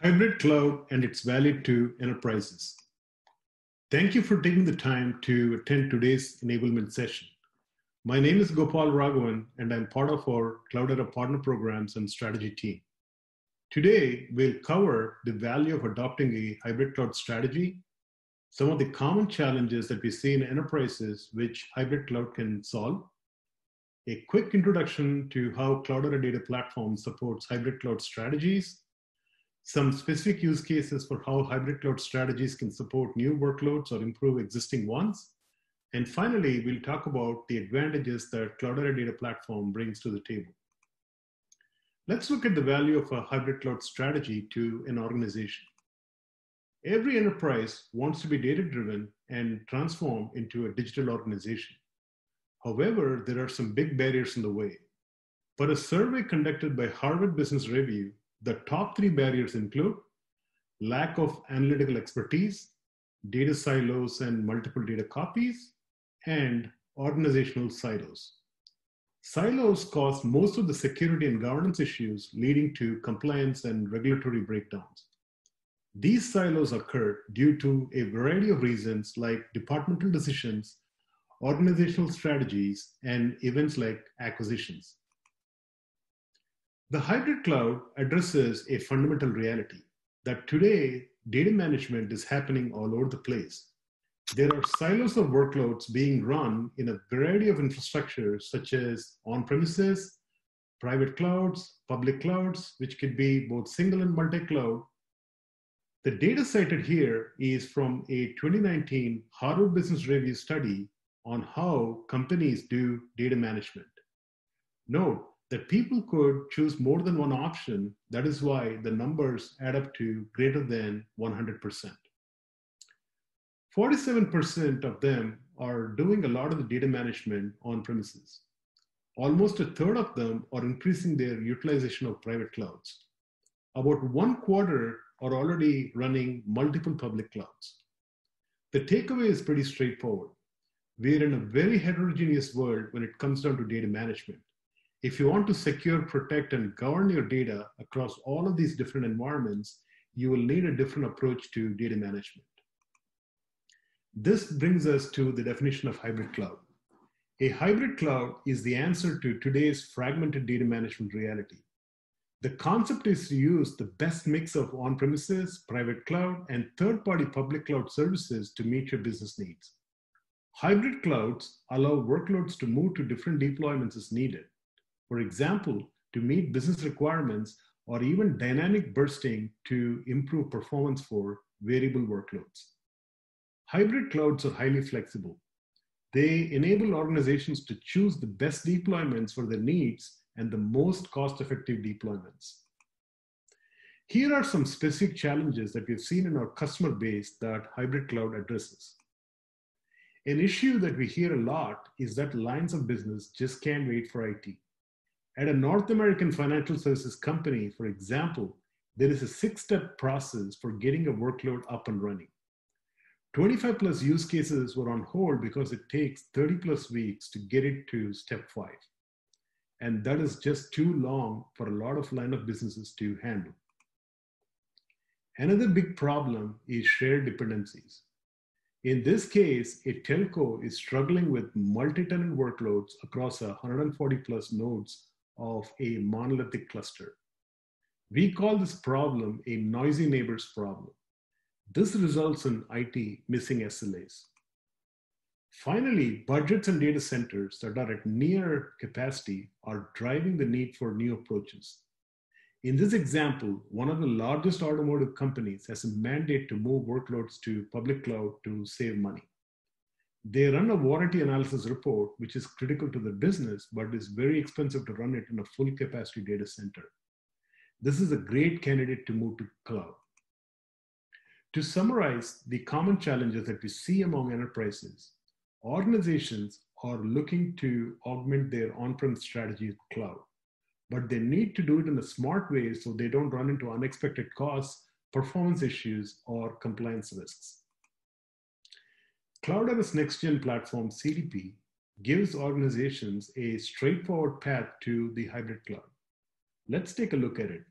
Hybrid cloud and its value to enterprises. Thank you for taking the time to attend today's enablement session. My name is Gopal Raghavan, and I'm part of our Cloudera Partner Programs and Strategy team. Today, we'll cover the value of adopting a hybrid cloud strategy, some of the common challenges that we see in enterprises which hybrid cloud can solve, a quick introduction to how Cloudera Data Platform supports hybrid cloud strategies, some specific use cases for how hybrid cloud strategies can support new workloads or improve existing ones. And finally, we'll talk about the advantages that Cloudera Data Platform brings to the table. Let's look at the value of a hybrid cloud strategy to an organization. Every enterprise wants to be data driven and transform into a digital organization. However, there are some big barriers in the way. But a survey conducted by Harvard Business Review the top three barriers include lack of analytical expertise, data silos and multiple data copies, and organizational silos. Silos cause most of the security and governance issues leading to compliance and regulatory breakdowns. These silos occur due to a variety of reasons like departmental decisions, organizational strategies, and events like acquisitions. The hybrid cloud addresses a fundamental reality that today data management is happening all over the place. There are silos of workloads being run in a variety of infrastructures, such as on premises, private clouds, public clouds, which could be both single and multi cloud. The data cited here is from a 2019 Harvard Business Review study on how companies do data management. Note that people could choose more than one option. That is why the numbers add up to greater than 100%. 47% of them are doing a lot of the data management on premises. Almost a third of them are increasing their utilization of private clouds. About one quarter are already running multiple public clouds. The takeaway is pretty straightforward. We're in a very heterogeneous world when it comes down to data management if you want to secure, protect, and govern your data across all of these different environments, you will need a different approach to data management. This brings us to the definition of hybrid cloud. A hybrid cloud is the answer to today's fragmented data management reality. The concept is to use the best mix of on premises, private cloud, and third party public cloud services to meet your business needs. Hybrid clouds allow workloads to move to different deployments as needed for example, to meet business requirements or even dynamic bursting to improve performance for variable workloads. Hybrid clouds are highly flexible. They enable organizations to choose the best deployments for their needs and the most cost effective deployments. Here are some specific challenges that we've seen in our customer base that hybrid cloud addresses. An issue that we hear a lot is that lines of business just can't wait for IT. At a North American financial services company, for example, there is a six step process for getting a workload up and running. 25 plus use cases were on hold because it takes 30 plus weeks to get it to step five. And that is just too long for a lot of line of businesses to handle. Another big problem is shared dependencies. In this case, a telco is struggling with multi-tenant workloads across 140 plus nodes of a monolithic cluster. We call this problem a noisy neighbors problem. This results in IT missing SLAs. Finally, budgets and data centers that are at near capacity are driving the need for new approaches. In this example, one of the largest automotive companies has a mandate to move workloads to public cloud to save money. They run a warranty analysis report, which is critical to the business, but is very expensive to run it in a full capacity data center. This is a great candidate to move to cloud. To summarize the common challenges that we see among enterprises, organizations are looking to augment their on-prem strategy with cloud, but they need to do it in a smart way so they don't run into unexpected costs, performance issues, or compliance risks. Cloudera's next-gen platform, CDP, gives organizations a straightforward path to the hybrid cloud. Let's take a look at it.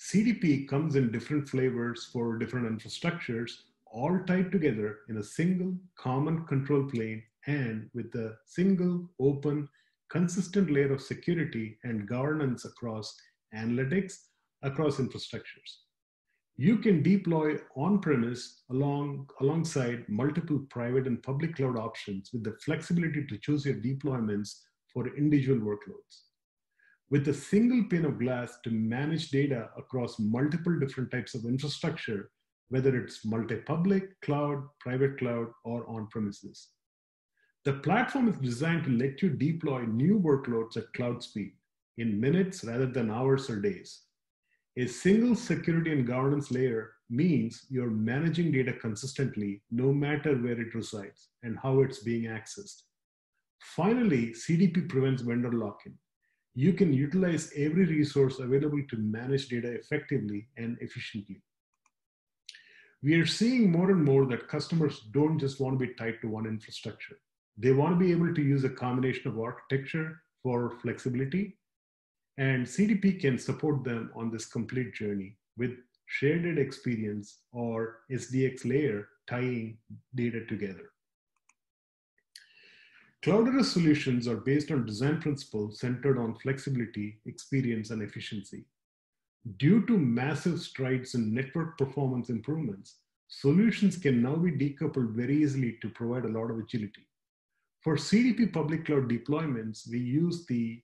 CDP comes in different flavors for different infrastructures, all tied together in a single common control plane and with a single open consistent layer of security and governance across analytics across infrastructures. You can deploy on-premise along, alongside multiple private and public cloud options with the flexibility to choose your deployments for individual workloads. With a single pane of glass to manage data across multiple different types of infrastructure, whether it's multi-public, cloud, private cloud, or on-premises. The platform is designed to let you deploy new workloads at cloud speed in minutes rather than hours or days. A single security and governance layer means you're managing data consistently no matter where it resides and how it's being accessed. Finally, CDP prevents vendor lock-in. You can utilize every resource available to manage data effectively and efficiently. We are seeing more and more that customers don't just want to be tied to one infrastructure. They want to be able to use a combination of architecture for flexibility, and CDP can support them on this complete journey with shared experience or SDX layer tying data together. Cloudera solutions are based on design principles centered on flexibility, experience, and efficiency. Due to massive strides in network performance improvements, solutions can now be decoupled very easily to provide a lot of agility. For CDP public cloud deployments, we use the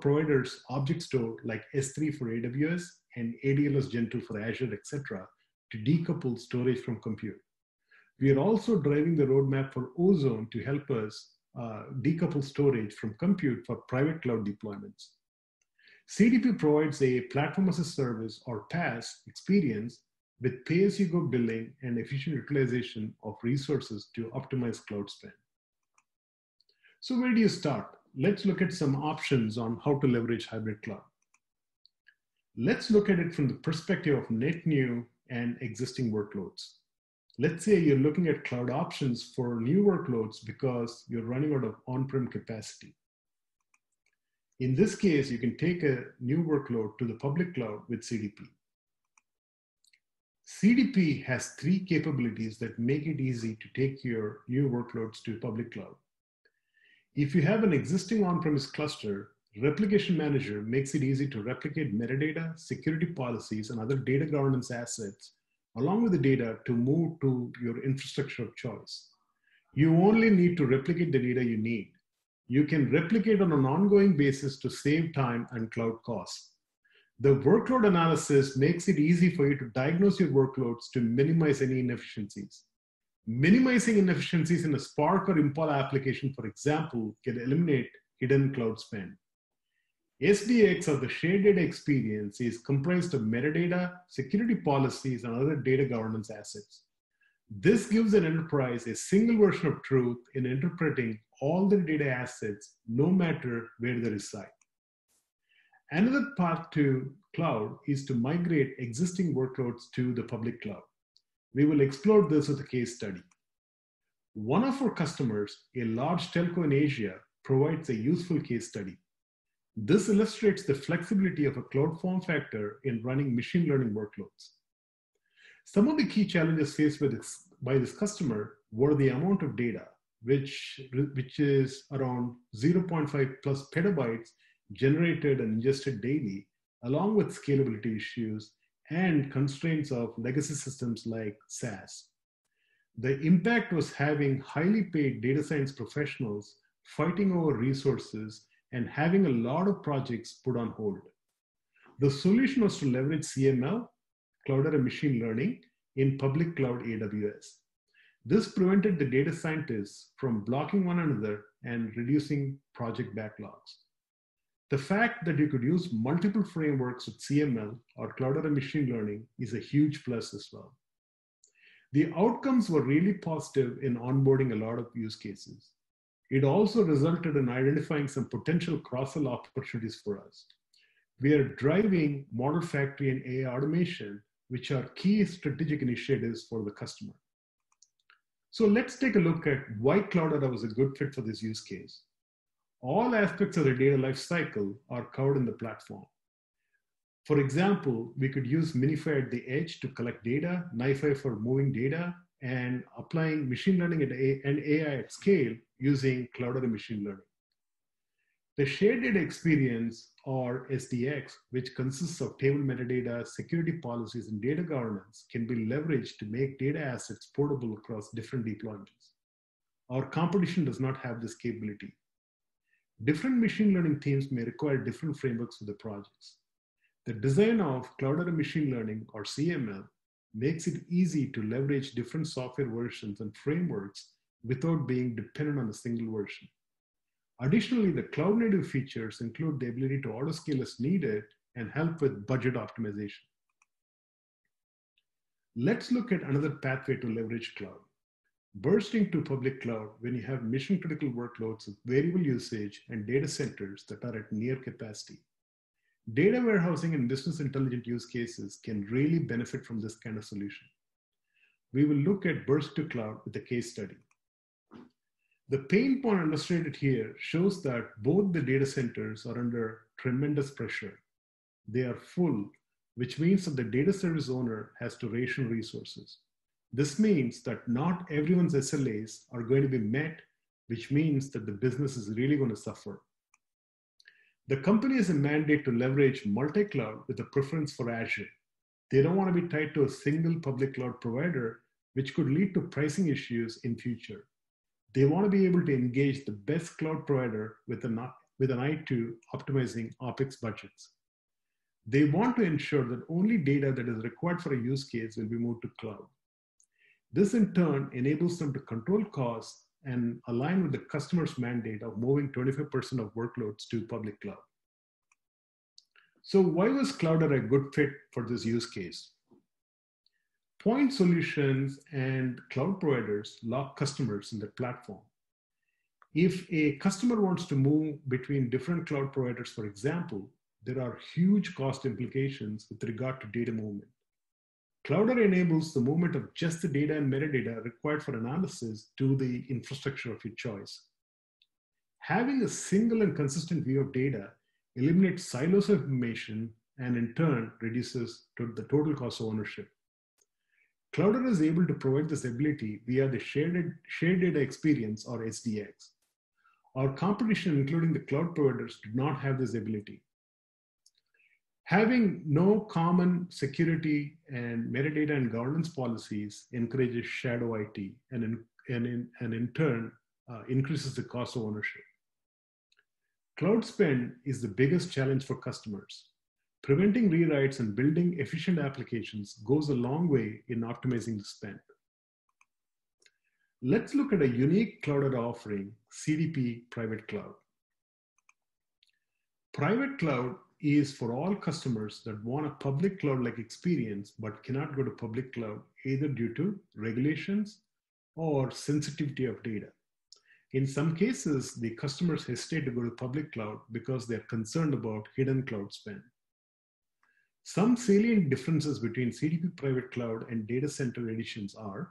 provider's object store like S3 for AWS and ADLS Gen 2 for Azure, etc., to decouple storage from compute. We are also driving the roadmap for Ozone to help us uh, decouple storage from compute for private cloud deployments. CDP provides a platform as a service or PaaS experience with pay as you go billing and efficient utilization of resources to optimize cloud spend. So where do you start? Let's look at some options on how to leverage hybrid cloud. Let's look at it from the perspective of net new and existing workloads. Let's say you're looking at cloud options for new workloads because you're running out of on-prem capacity. In this case, you can take a new workload to the public cloud with CDP. CDP has three capabilities that make it easy to take your new workloads to public cloud. If you have an existing on-premise cluster, Replication Manager makes it easy to replicate metadata, security policies, and other data governance assets, along with the data to move to your infrastructure of choice. You only need to replicate the data you need. You can replicate on an ongoing basis to save time and cloud costs. The workload analysis makes it easy for you to diagnose your workloads to minimize any inefficiencies. Minimizing inefficiencies in a Spark or Impala application, for example, can eliminate hidden cloud spend. SDX or the shared data experience is comprised of metadata, security policies, and other data governance assets. This gives an enterprise a single version of truth in interpreting all the data assets, no matter where they reside. Another path to cloud is to migrate existing workloads to the public cloud. We will explore this with a case study. One of our customers, a large telco in Asia, provides a useful case study. This illustrates the flexibility of a cloud form factor in running machine learning workloads. Some of the key challenges faced by this, by this customer were the amount of data, which, which is around 0.5 plus petabytes generated and ingested daily, along with scalability issues and constraints of legacy systems like SAS. The impact was having highly paid data science professionals fighting over resources and having a lot of projects put on hold. The solution was to leverage CML, Cloudera machine learning, in public cloud AWS. This prevented the data scientists from blocking one another and reducing project backlogs. The fact that you could use multiple frameworks with CML or cloud Cloudera machine learning is a huge plus as well. The outcomes were really positive in onboarding a lot of use cases. It also resulted in identifying some potential cross-sell opportunities for us. We are driving Model Factory and AI automation, which are key strategic initiatives for the customer. So let's take a look at why cloud Cloudera was a good fit for this use case all aspects of the data lifecycle are covered in the platform. For example, we could use MiNiFi at the edge to collect data, NiFi for moving data, and applying machine learning and AI at scale using Cloudera machine learning. The shared data experience, or SDX, which consists of table metadata, security policies, and data governance, can be leveraged to make data assets portable across different deployments. Our competition does not have this capability. Different machine learning teams may require different frameworks for the projects. The design of Cloudera Machine Learning, or CML, makes it easy to leverage different software versions and frameworks without being dependent on a single version. Additionally, the cloud native features include the ability to autoscale as needed and help with budget optimization. Let's look at another pathway to leverage cloud. Bursting to public cloud when you have mission critical workloads with variable usage and data centers that are at near capacity. Data warehousing and business intelligent use cases can really benefit from this kind of solution. We will look at burst to cloud with a case study. The pain point illustrated here shows that both the data centers are under tremendous pressure. They are full, which means that the data service owner has to ration resources. This means that not everyone's SLAs are going to be met, which means that the business is really going to suffer. The company has a mandate to leverage multi cloud with a preference for Azure. They don't want to be tied to a single public cloud provider, which could lead to pricing issues in future. They want to be able to engage the best cloud provider with an, with an eye to optimizing OPEX budgets. They want to ensure that only data that is required for a use case will be moved to cloud. This in turn enables them to control costs and align with the customer's mandate of moving 25% of workloads to public cloud. So why was Cloudera a good fit for this use case? Point solutions and cloud providers lock customers in their platform. If a customer wants to move between different cloud providers, for example, there are huge cost implications with regard to data movement. Cloudera enables the movement of just the data and metadata required for analysis to the infrastructure of your choice. Having a single and consistent view of data eliminates silos of information and in turn reduces the total cost of ownership. Cloudera is able to provide this ability via the shared, shared data experience or SDX. Our competition, including the cloud providers, do not have this ability. Having no common security and metadata and governance policies encourages shadow IT and in, and in, and in turn uh, increases the cost of ownership. Cloud spend is the biggest challenge for customers. Preventing rewrites and building efficient applications goes a long way in optimizing the spend. Let's look at a unique cloud offering, CDP Private Cloud. Private Cloud is for all customers that want a public cloud-like experience but cannot go to public cloud either due to regulations or sensitivity of data. In some cases, the customers hesitate to go to public cloud because they're concerned about hidden cloud spend. Some salient differences between CDP Private Cloud and data center editions are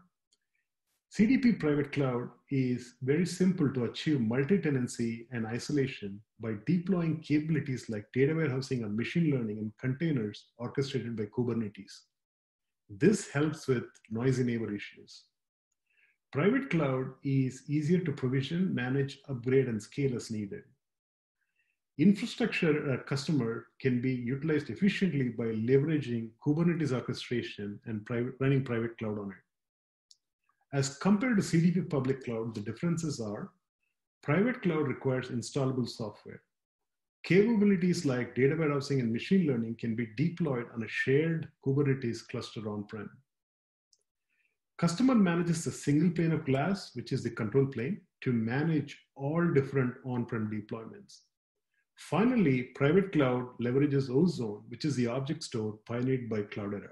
CDP Private Cloud is very simple to achieve multi-tenancy and isolation by deploying capabilities like data warehousing and machine learning in containers orchestrated by Kubernetes. This helps with noisy neighbor issues. Private cloud is easier to provision, manage, upgrade, and scale as needed. Infrastructure a customer can be utilized efficiently by leveraging Kubernetes orchestration and running private cloud on it. As compared to CDP public cloud, the differences are private cloud requires installable software. Capabilities like data warehousing and machine learning can be deployed on a shared Kubernetes cluster on-prem. Customer manages a single pane of glass, which is the control plane, to manage all different on-prem deployments. Finally, private cloud leverages Ozone, which is the object store pioneered by Cloudera.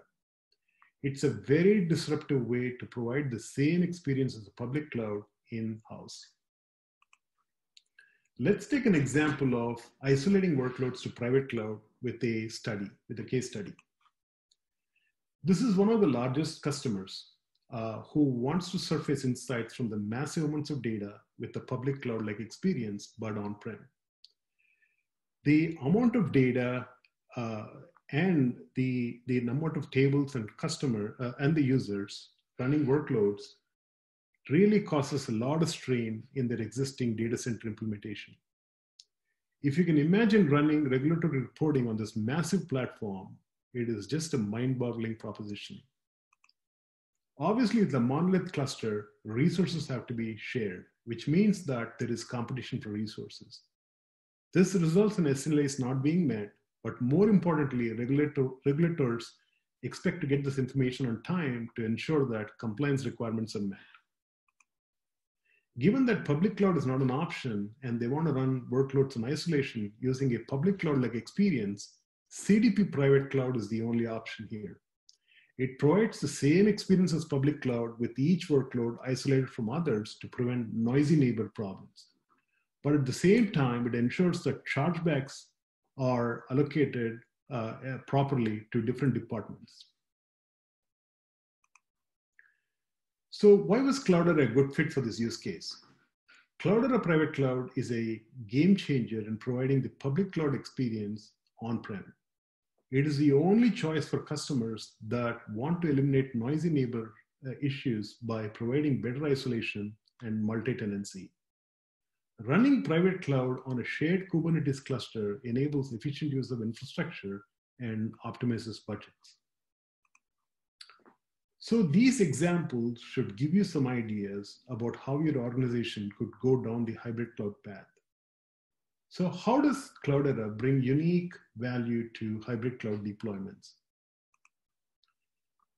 It's a very disruptive way to provide the same experience as the public cloud in-house. Let's take an example of isolating workloads to private cloud with a study, with a case study. This is one of the largest customers uh, who wants to surface insights from the massive amounts of data with the public cloud-like experience, but on-prem. The amount of data uh, and the, the number of tables and customer uh, and the users running workloads really causes a lot of strain in their existing data center implementation. If you can imagine running regulatory reporting on this massive platform, it is just a mind boggling proposition. Obviously, the monolith cluster, resources have to be shared, which means that there is competition for resources. This results in SLAs not being met, but more importantly, regulator, regulators expect to get this information on time to ensure that compliance requirements are met. Given that public cloud is not an option and they want to run workloads in isolation using a public cloud like experience, CDP private cloud is the only option here. It provides the same experience as public cloud with each workload isolated from others to prevent noisy neighbor problems. But at the same time, it ensures that chargebacks are allocated uh, uh properly to different departments. So why was Cloudera a good fit for this use case? Cloudera Private Cloud is a game changer in providing the public cloud experience on-prem. It is the only choice for customers that want to eliminate noisy neighbor uh, issues by providing better isolation and multi-tenancy. Running private cloud on a shared Kubernetes cluster enables efficient use of infrastructure and optimizes budgets. So these examples should give you some ideas about how your organization could go down the hybrid cloud path. So how does Cloudera bring unique value to hybrid cloud deployments?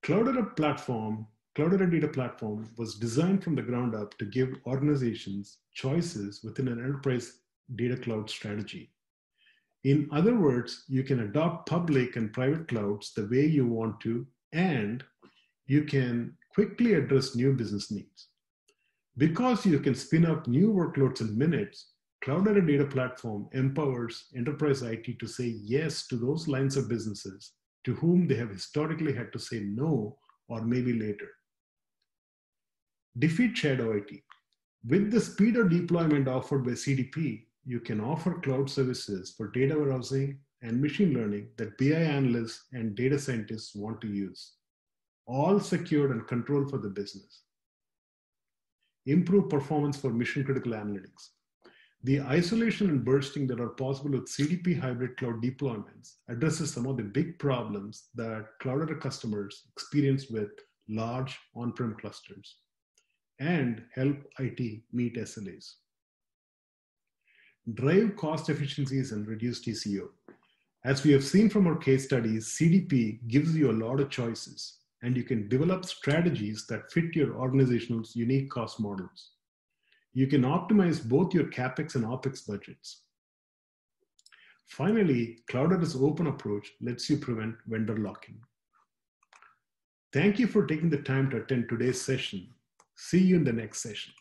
Cloudera platform, Cloudera data platform was designed from the ground up to give organizations choices within an enterprise data cloud strategy. In other words, you can adopt public and private clouds the way you want to, and you can quickly address new business needs. Because you can spin up new workloads in minutes, Cloudera Data Platform empowers enterprise IT to say yes to those lines of businesses to whom they have historically had to say no or maybe later. Defeat shadow IT. With the speed of deployment offered by CDP, you can offer cloud services for data warehousing and machine learning that BI analysts and data scientists want to use, all secured and controlled for the business. Improve performance for mission critical analytics. The isolation and bursting that are possible with CDP hybrid cloud deployments addresses some of the big problems that Cloudera customers experience with large on-prem clusters and help IT meet SLAs. Drive cost efficiencies and reduce TCO. As we have seen from our case studies, CDP gives you a lot of choices and you can develop strategies that fit your organization's unique cost models you can optimize both your CapEx and OpEx budgets. Finally, Cloudera's open approach lets you prevent vendor lock-in. Thank you for taking the time to attend today's session. See you in the next session.